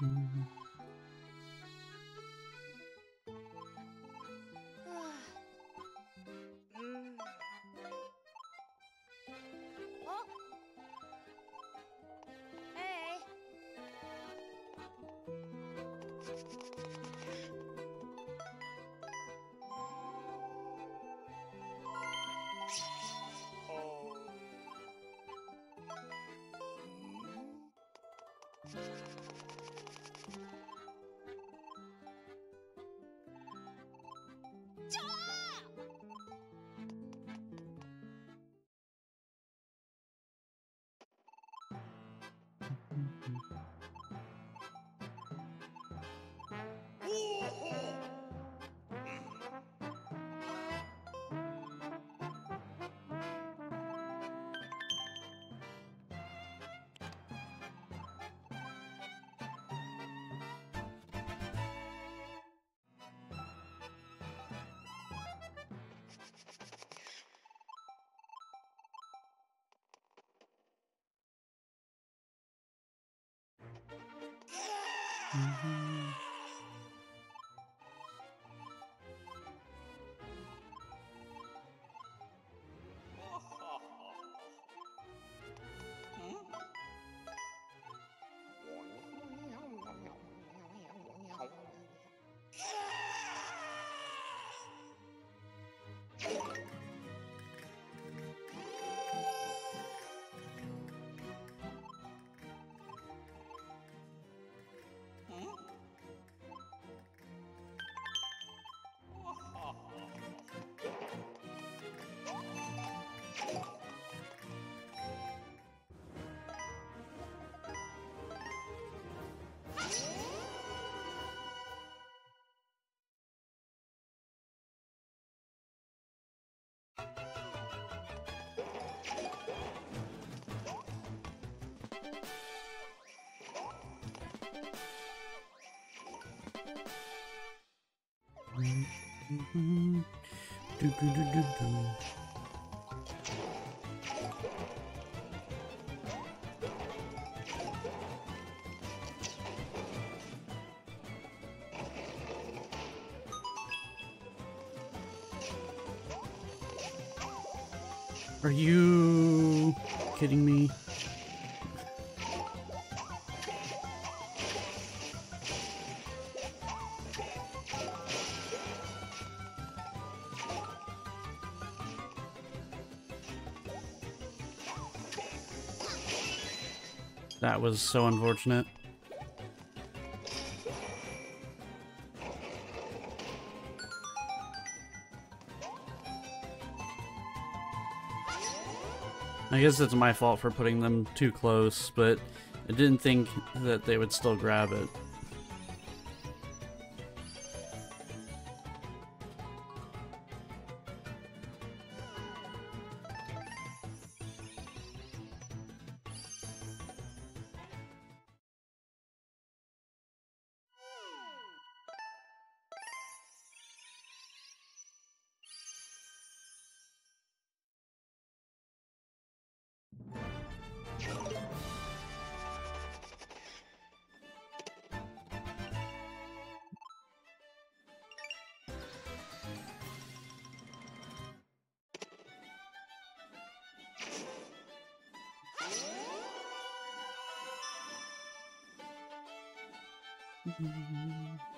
Hum. Do, Mm-hmm. do, do, do, do. Kidding me? That was so unfortunate. I guess it's my fault for putting them too close, but I didn't think that they would still grab it. Mm-hmm.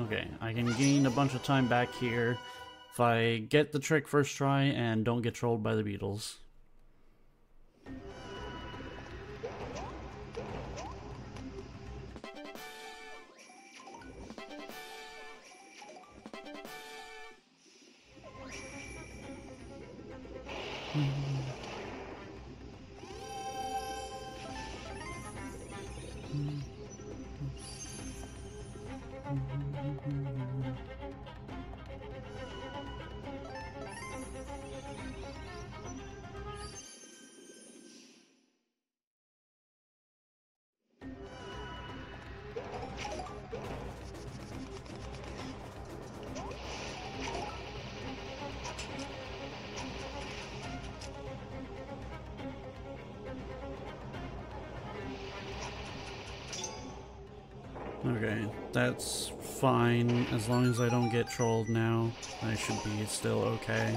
Okay, I can gain a bunch of time back here if I get the trick first try and don't get trolled by the beetles. Okay, that's fine. As long as I don't get trolled now, I should be still okay.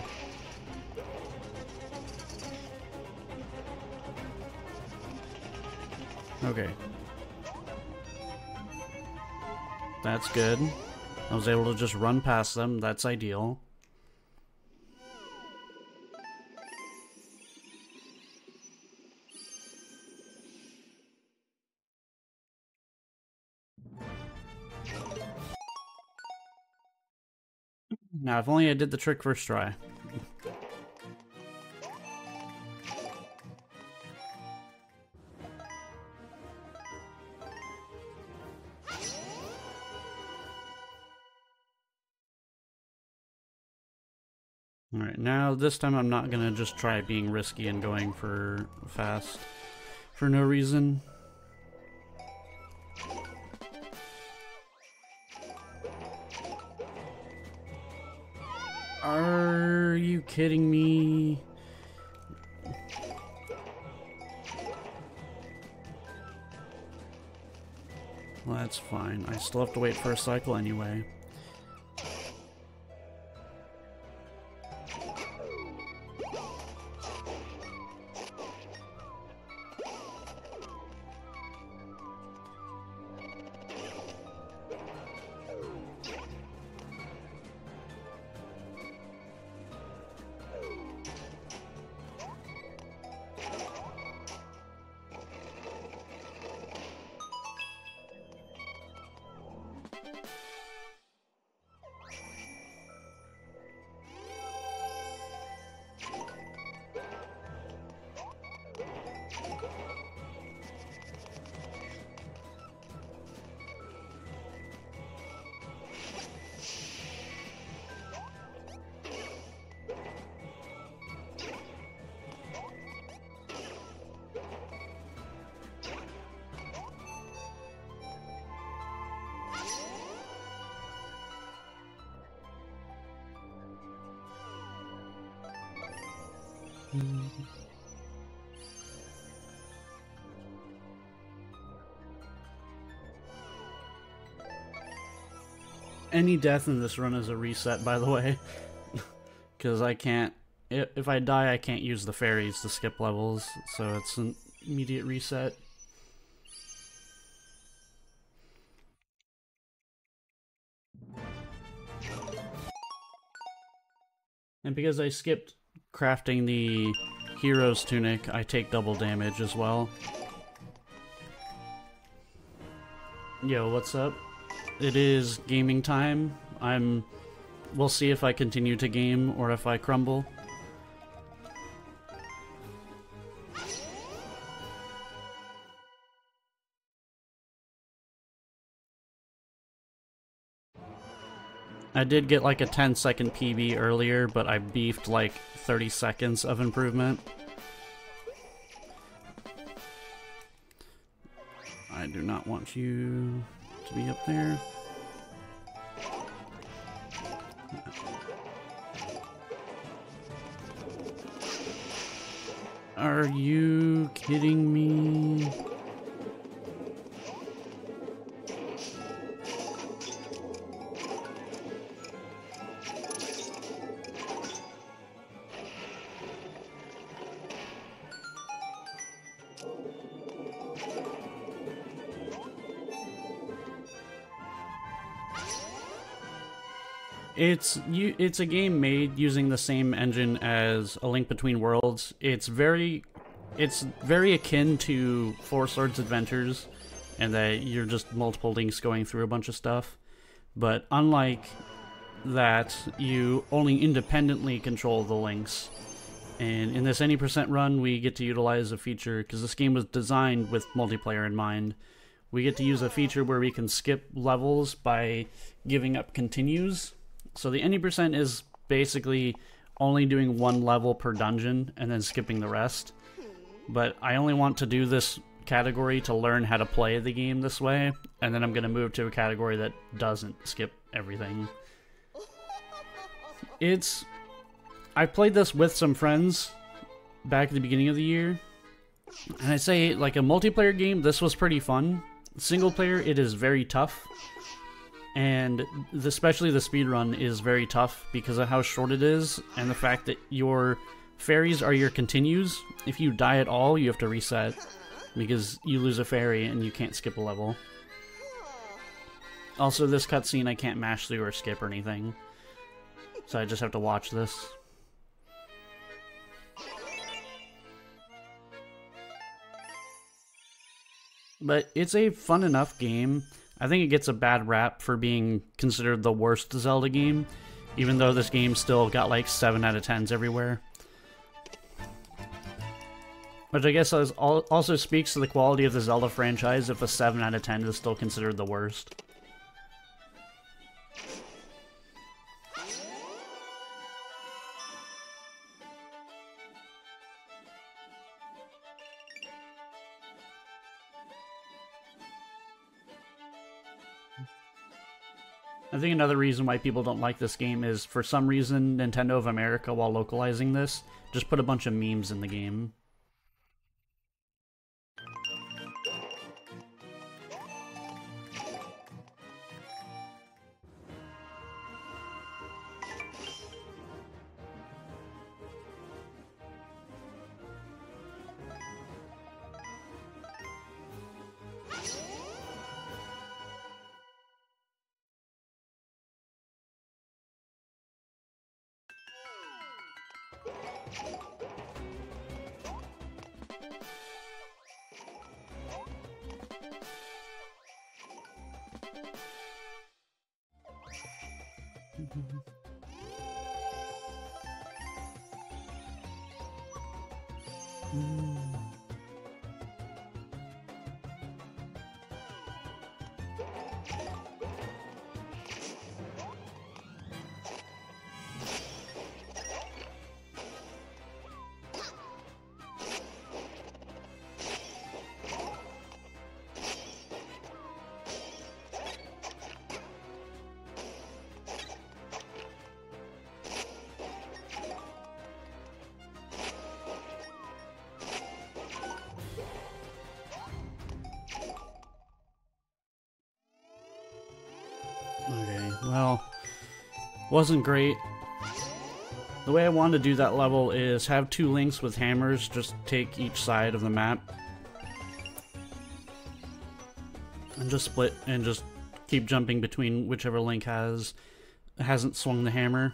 Okay. That's good. I was able to just run past them. That's ideal. Now, if only I did the trick first try. Alright, now this time I'm not gonna just try being risky and going for fast for no reason. Are you kidding me? Well, that's fine. I still have to wait for a cycle anyway. Mm. Any death in this run is a reset, by the way. Because I can't... If I die, I can't use the fairies to skip levels, so it's an immediate reset. And because I skipped crafting the hero's tunic, I take double damage as well. Yo, what's up? It is gaming time. I'm... We'll see if I continue to game or if I crumble. I did get like a 10 second PB earlier, but I beefed like 30 seconds of improvement. I do not want you to be up there. Are you kidding me? It's you. It's a game made using the same engine as A Link Between Worlds. It's very, it's very akin to Four Swords Adventures, and that you're just multiple links going through a bunch of stuff. But unlike that, you only independently control the links. And in this any percent run, we get to utilize a feature because this game was designed with multiplayer in mind. We get to use a feature where we can skip levels by giving up continues. So the any percent is basically only doing one level per dungeon and then skipping the rest. But I only want to do this category to learn how to play the game this way, and then I'm going to move to a category that doesn't skip everything. It's I played this with some friends back at the beginning of the year. And I say, like a multiplayer game, this was pretty fun. Single player, it is very tough. And especially the speed run is very tough because of how short it is and the fact that your fairies are your continues. If you die at all, you have to reset because you lose a fairy and you can't skip a level. Also, this cutscene I can't mash through or skip or anything. So I just have to watch this. But it's a fun enough game. I think it gets a bad rap for being considered the worst Zelda game, even though this game still got like 7 out of 10s everywhere. Which I guess also speaks to the quality of the Zelda franchise if a 7 out of 10 is still considered the worst. I think another reason why people don't like this game is for some reason Nintendo of America, while localizing this, just put a bunch of memes in the game. Well, wasn't great. The way I wanted to do that level is have two links with hammers just take each side of the map. And just split and just keep jumping between whichever link has hasn't swung the hammer.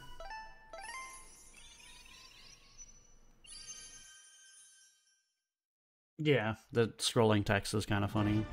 Yeah, the scrolling text is kind of funny.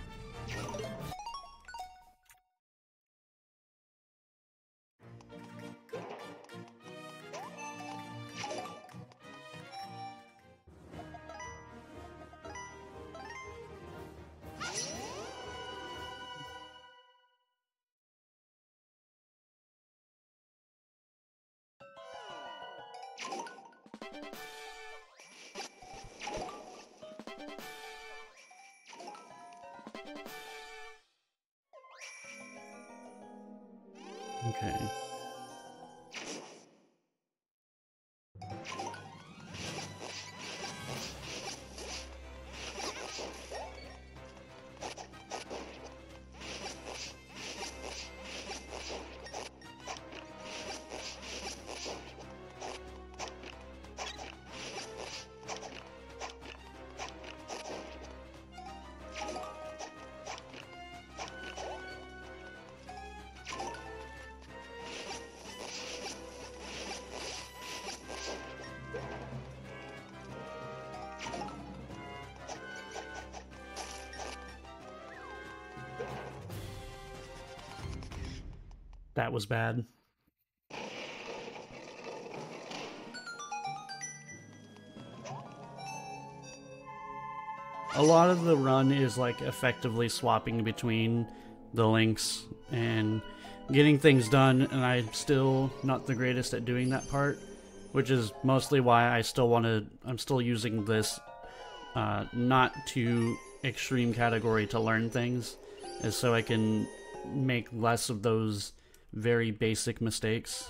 That was bad. A lot of the run is like effectively swapping between the links and getting things done, and I'm still not the greatest at doing that part, which is mostly why I still want to. I'm still using this uh, not too extreme category to learn things, is so I can make less of those very basic mistakes.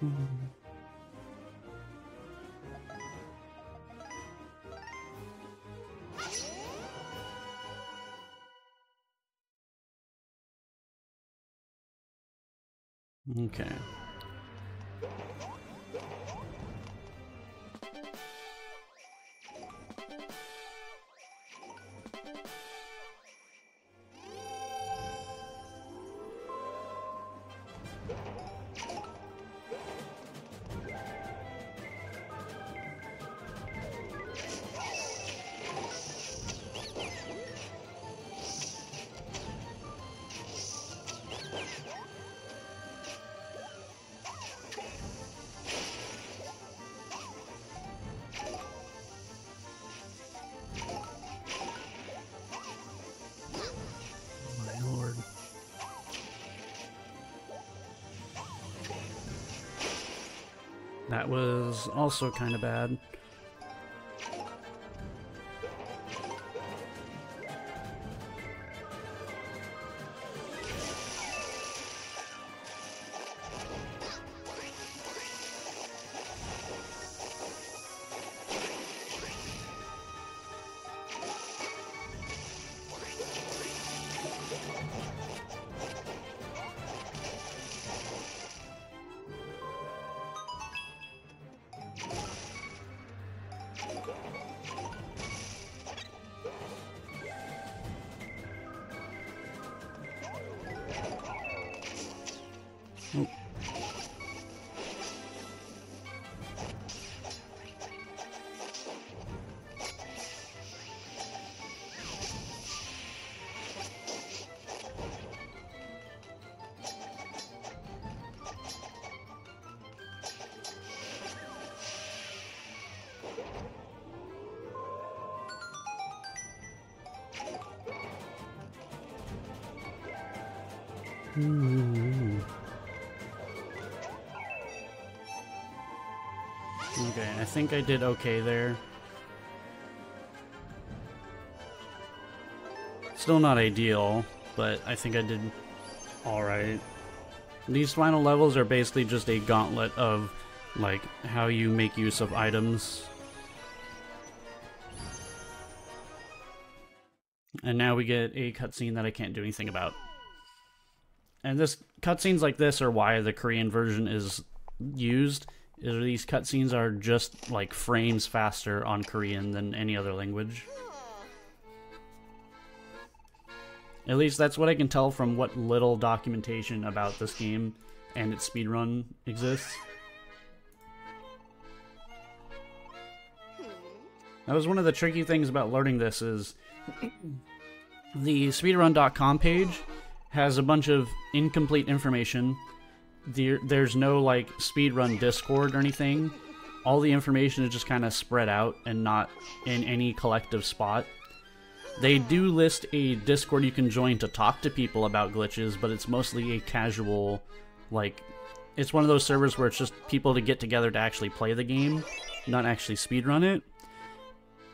Hmm. Okay. That was also kind of bad. Hmm. Think I did okay there. Still not ideal, but I think I did alright. These final levels are basically just a gauntlet of, like, how you make use of items. And now we get a cutscene that I can't do anything about. And this cutscenes like this are why the Korean version is used. These cutscenes are just like frames faster on Korean than any other language. At least that's what I can tell from what little documentation about this game and its speedrun exists. That was one of the tricky things about learning this is the speedrun.com page has a bunch of incomplete information. There, there's no like speedrun Discord or anything. All the information is just kind of spread out and not in any collective spot. They do list a Discord you can join to talk to people about glitches, but it's mostly a casual, like, it's one of those servers where it's just people to get together to actually play the game, not actually speedrun it.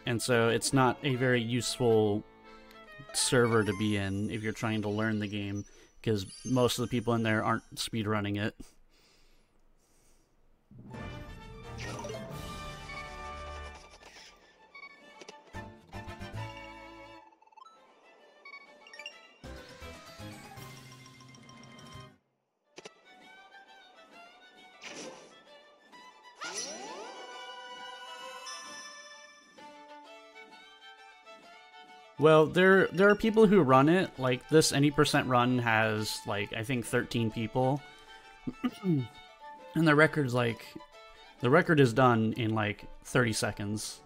And so it's not a very useful server to be in if you're trying to learn the game, because most of the people in there aren't speedrunning it. Well, there there are people who run it. Like this any percent run has like I think 13 people. and the record's like the record is done in like 30 seconds.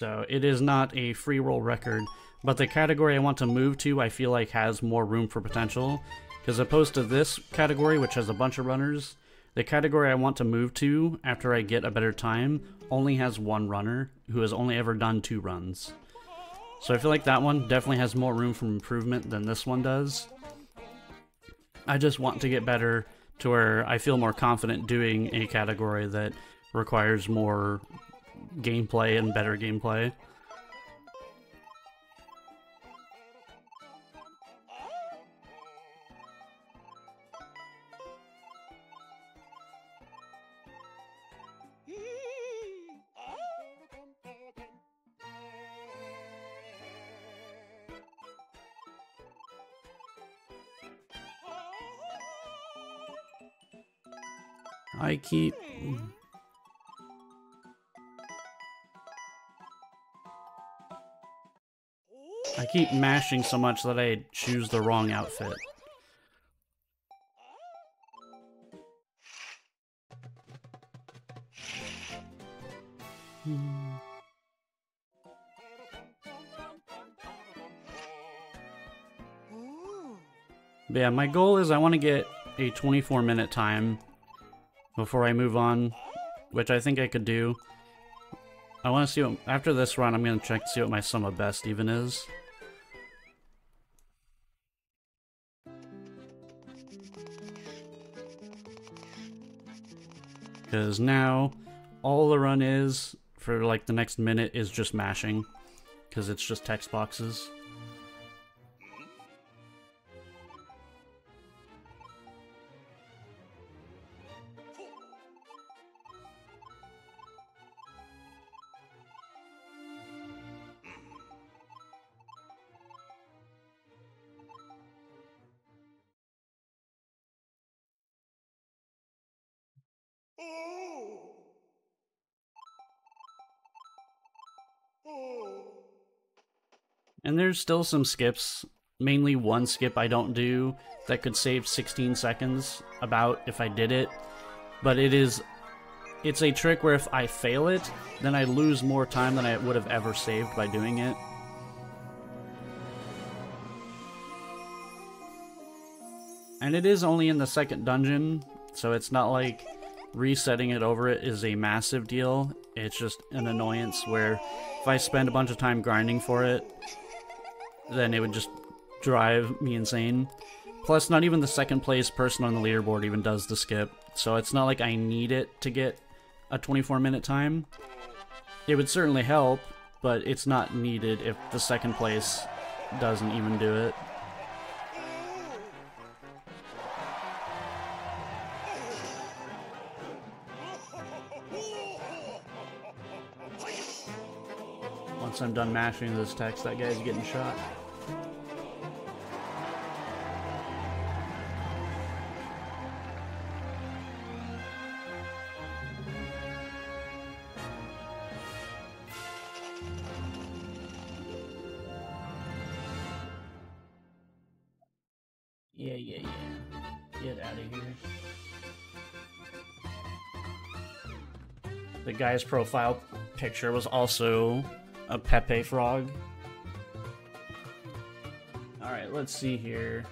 So it is not a free roll record, but the category I want to move to I feel like has more room for potential. Because opposed to this category, which has a bunch of runners, the category I want to move to after I get a better time only has one runner who has only ever done two runs. So I feel like that one definitely has more room for improvement than this one does. I just want to get better to where I feel more confident doing a category that requires more gameplay and better gameplay. I keep... I keep mashing so much that I choose the wrong outfit. Yeah, my goal is I want to get a 24 minute time before I move on, which I think I could do. I want to see what, after this run, I'm going to check to see what my sum of best even is. Because now, all the run is, for like the next minute, is just mashing. Because it's just text boxes. And there's still some skips, mainly one skip I don't do that could save 16 seconds about if I did it. But it is it's a trick where if I fail it, then I lose more time than I would have ever saved by doing it. And it is only in the second dungeon, so it's not like resetting it over it is a massive deal. It's just an annoyance where if I spend a bunch of time grinding for it, then it would just drive me insane. Plus, not even the second place person on the leaderboard even does the skip, so it's not like I need it to get a 24 minute time. It would certainly help, but it's not needed if the second place doesn't even do it. Once I'm done mashing this text, that guy's getting shot. Yeah, yeah, yeah. Get out of here. The guy's profile picture was also a Pepe frog. Alright, let's see here.